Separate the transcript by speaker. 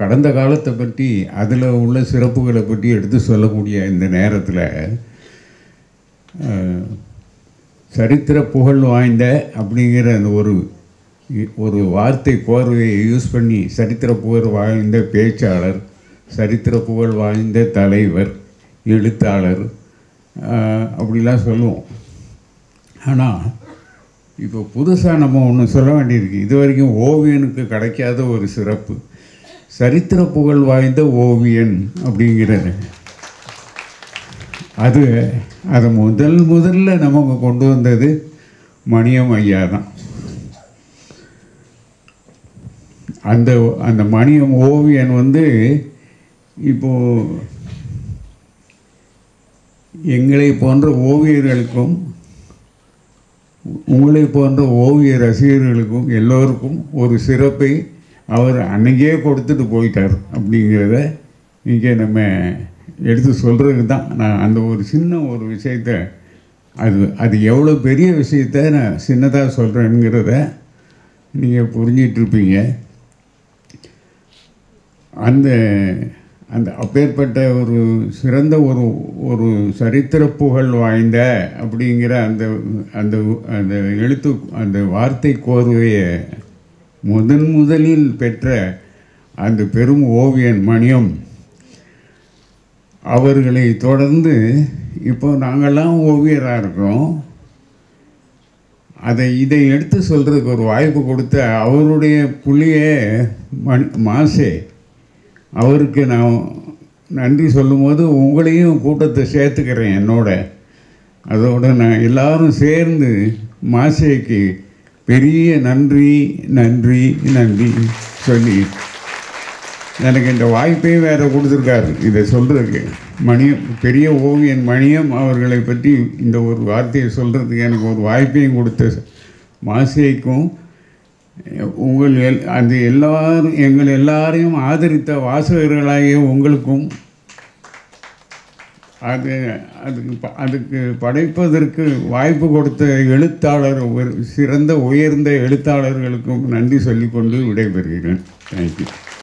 Speaker 1: கடந்த காலத்தை பற்றி அதில் உள்ள சிறப்புகளை பற்றி எடுத்து சொல்லக்கூடிய இந்த நேரத்தில் சரித்திர புகழ் வாய்ந்த அப்படிங்கிற அந்த ஒரு ஒரு வார்த்தை கோர்வையை யூஸ் பண்ணி சரித்திர புகழ் வாய்ந்த பேச்சாளர் சரித்திர புகழ் வாய்ந்த தலைவர் எழுத்தாளர் அப்படிலாம் சொல்லுவோம். ஆனால் இப்போ புதுசாக நம்ம ஒன்று சொல்ல வேண்டியிருக்கு. இது வரைக்கும் ஓவியனுக்கு கிடைக்காத ஒரு சிறப்பு. சரித்திர புகழ் வாய்ந்த ஓவியன் அப்படிங்கிறது அது அதை முதல் முதல்ல நமக்கு கொண்டு வந்தது மணியம் ஐயா தான். அந்த அந்த மணியம் ஓவியன் வந்து இப்போ எங்களை போன்ற ஓவியர்களுக்கும் உங்களை போன்ற ஓவிய ரசிகர்களுக்கும் எல்லோருக்கும் ஒரு சிறப்பை அவர் அன்னைக்கே கொடுத்துட்டு போயிட்டார் அப்படிங்கிறத இங்கே நம்ம எடுத்து சொல்கிறது தான். நான் அந்த ஒரு சின்ன ஒரு விஷயத்த அது அது எவ்வளோ பெரிய விஷயத்த நான் சின்னதாக சொல்கிறேங்கிறத நீங்கள் புரிஞ்சிட்ருப்பீங்க. அந்த அந்த அப்பேற்பட்ட ஒரு சிறந்த ஒரு ஒரு சரித்திர புகழ் வாய்ந்த அப்படிங்கிற அந்த அந்த அந்த எழுத்து அந்த வார்த்தை கோர்வையை முதன் முதலில் பெற்ற அந்த பெரும் ஓவியன் மணியம் அவர்களை தொடர்ந்து இப்போ நாங்கள்லாம் ஓவியராக இருக்கோம். அதை இதை எடுத்து சொல்கிறதுக்கு ஒரு வாய்ப்பு கொடுத்த அவருடைய புள்ளியே மணி மாசே. அவருக்கு நான் நன்றி சொல்லும்போது உங்களையும் கூட்டத்தை சேர்த்துக்கிறேன் என்னோட. அதோடு நான் எல்லாரும் சேர்ந்து மாசேக்கு பெரிய நன்றி நன்றி நன்றி சொல்லி. எனக்கு இந்த வாய்ப்பையும் வேறு கொடுத்துருக்காரு. இதை சொல்கிறதுக்கு மணியம் பெரிய ஓவியன் மணியம் அவர்களை பற்றி இந்த ஒரு வார்த்தையை சொல்கிறதுக்கு எனக்கு ஒரு வாய்ப்பையும் கொடுத்த மாசேக்கும் உங்கள் எல் அது எல்லாரும் எங்கள் எல்லாரையும் ஆதரித்த வாசகர்களாகிய உங்களுக்கும் அது அதுக்கு ப- அதுக்கு படைப்பதற்கு வாய்ப்பு கொடுத்த எழுத்தாளர் ஒரு சிறந்த உயர்ந்த எழுத்தாளர்களுக்கும் நன்றி சொல்லிக்கொண்டு விடைபெறுகிறேன். தேங்க்யூ